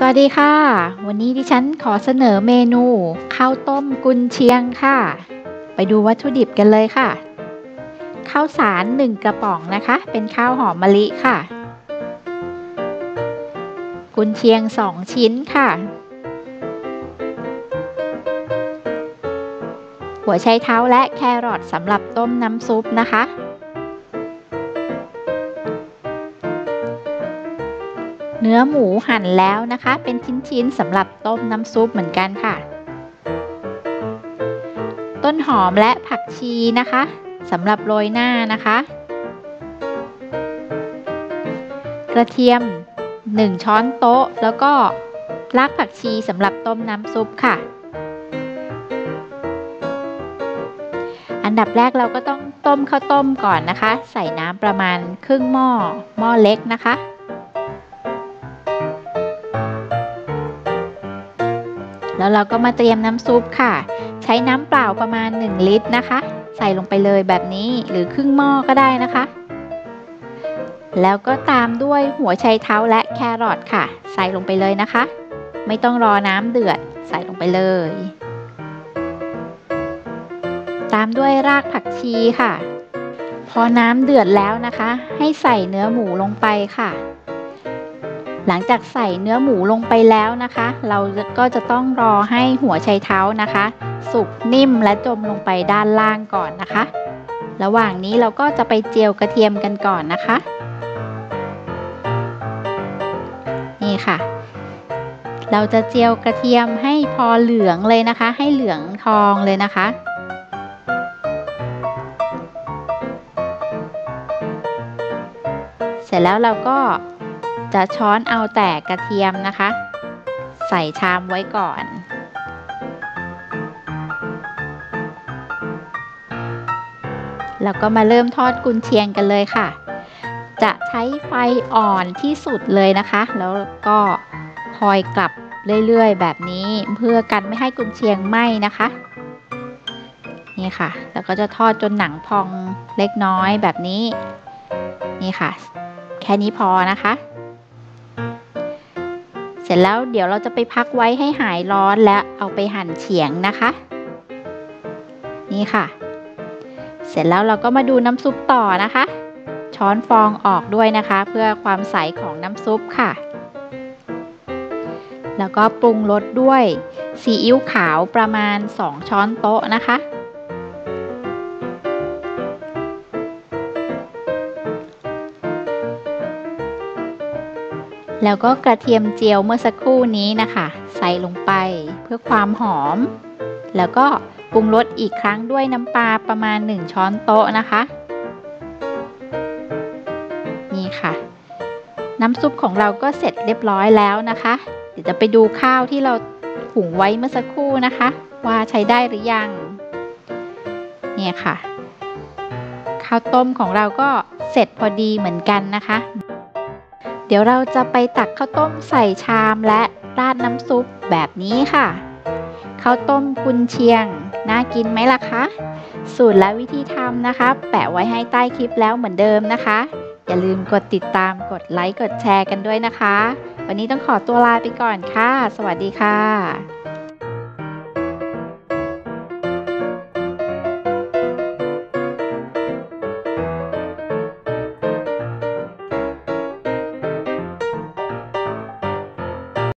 สวัสดีค่ะ วันนี้ดิฉันขอเสนอเมนูข้าวต้มกุนเชียงค่ะ ไปดูวัตถุดิบกันเลยค่ะข้าวสารหนึ่งกระป๋องนะคะ เป็นข้าวหอมมะลิค่ะ กุนเชียงสองชิ้นค่ะ หัวไชเท้าและแครอทสำหรับต้มน้ำซุปนะคะ เนื้อหมูหั่นแล้วนะคะ เป็นชิ้นๆสำหรับต้มน้ำซุปเหมือนกันค่ะ ต้นหอมและผักชีนะคะสำหรับโรยหน้านะคะ กระเทียม 1 ช้อนโต๊ะ แล้วก็รากผักชีสำหรับต้มน้ำซุปค่ะ อันดับแรกเราก็ต้องต้มข้าวต้มก่อนนะคะ ใส่น้ำประมาณครึ่งหม้อ หม้อเล็กนะคะ แล้วเราก็มาเตรียมน้ำซุปค่ะ ใช้น้ำเปล่าประมาณ 1 ลิตรนะคะ ใส่ลงไปเลยแบบนี้หรือครึ่งหม้อก็ได้นะคะ แล้วก็ตามด้วยหัวไชเท้าและแครอทค่ะ ใส่ลงไปเลยนะคะ ไม่ต้องรอน้ำเดือดใส่ลงไปเลย ตามด้วยรากผักชีค่ะ พอน้ำเดือดแล้วนะคะ ให้ใส่เนื้อหมูลงไปค่ะ หลังจากใส่เนื้อหมูลงไปแล้วนะคะ เราก็จะต้องรอให้หัวไชเท้านะคะ สุกนิ่มและจมลงไปด้านล่างก่อนนะคะ ระหว่างนี้เราก็จะไปเจียวกระเทียมกันก่อนนะคะ นี่ค่ะ เราจะเจียวกระเทียมให้พอเหลืองเลยนะคะ ให้เหลืองทองเลยนะคะเสร็จแล้วเราก็ จะช้อนเอาแต่กระเทียมนะคะ ใส่ชามไว้ก่อน แล้วก็มาเริ่มทอดกุนเชียงกันเลยค่ะ จะใช้ไฟอ่อนที่สุดเลยนะคะ แล้วก็คอยกลับเรื่อยๆ แบบนี้เพื่อกันไม่ให้กุนเชียงไหม้นะคะ นี่ค่ะ แล้วก็จะทอดจนหนังพองเล็กน้อยแบบนี้ นี่ค่ะ แค่นี้พอนะคะ สร็จแล้วเดี๋ยวเราจะไปพักไว้ให้หายร้อนแล้วเอาไปหั่นเฉียงนะคะ นี่ค่ะ เสร็จแล้วเราก็มาดูน้ำซุปต่อนะคะ ช้อนฟองออกด้วยนะคะ เพื่อความใสของน้ำซุปค่ะ แล้วก็ปรุงรสด้วยซีอิ๊วขาวประมาณ 2 ช้อนโต๊ะนะคะ แล้วก็กระเทียมเจียวเมื่อสักครู่นี้นะคะ ใส่ลงไปเพื่อความหอม แล้วก็ปรุงรสอีกครั้งด้วยน้ำปลาประมาณ 1 ช้อนโต๊ะนะคะ นี่ค่ะ น้ำซุปของเราก็เสร็จเรียบร้อยแล้วนะคะ เดี๋ยวจะไปดูข้าวที่เราหุงไว้เมื่อสักครู่นะคะ ว่าใช้ได้หรือยัง เนี่ยค่ะ ข้าวต้มของเราก็เสร็จพอดีเหมือนกันนะคะ เดี๋ยวเราจะไปตักข้าวต้มใส่ชามและราดน้ำซุปแบบนี้ค่ะ ข้าวต้มกุนเชียง น่ากินไหมล่ะคะ สูตรและวิธีทำนะคะ แปะไว้ให้ใต้คลิปแล้วเหมือนเดิมนะคะ อย่าลืมกดติดตามกดไลค์กดแชร์กันด้วยนะคะ วันนี้ต้องขอตัวลาไปก่อนค่ะ สวัสดีค่ะ